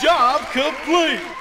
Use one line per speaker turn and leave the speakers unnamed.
Job complete.